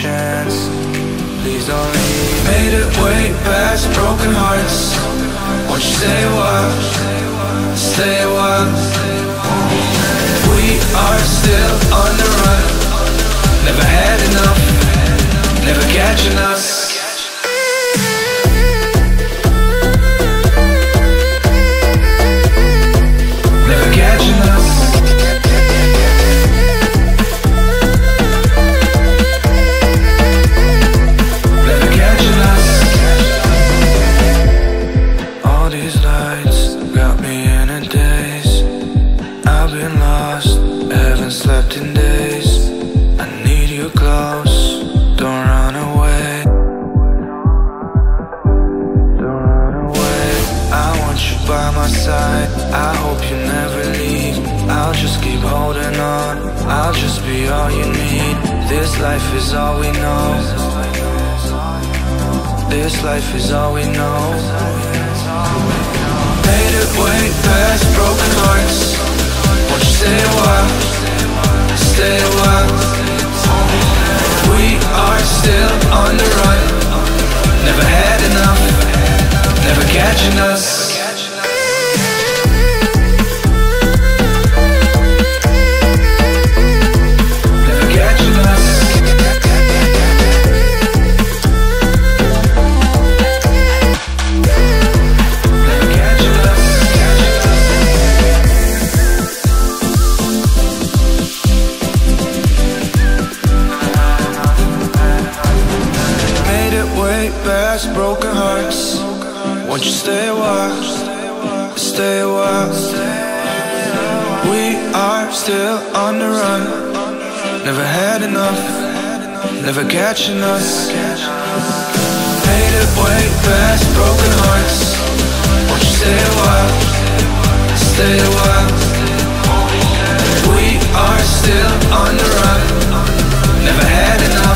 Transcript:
chance, please don't leave. Made it way past broken hearts. Won't you stay a while? Stay a while. We are still on the run. Never had enough. Never catching us. We know. This life is all we know. Made it way past broken hearts. Won't you stay a while? Stay a while. We are still on the run. Never had enough. Never catching us. still on the run. Never had enough, never catching us. Faded way past broken hearts. Won't you stay a while? Stay a while. We are still on the run. Never had enough.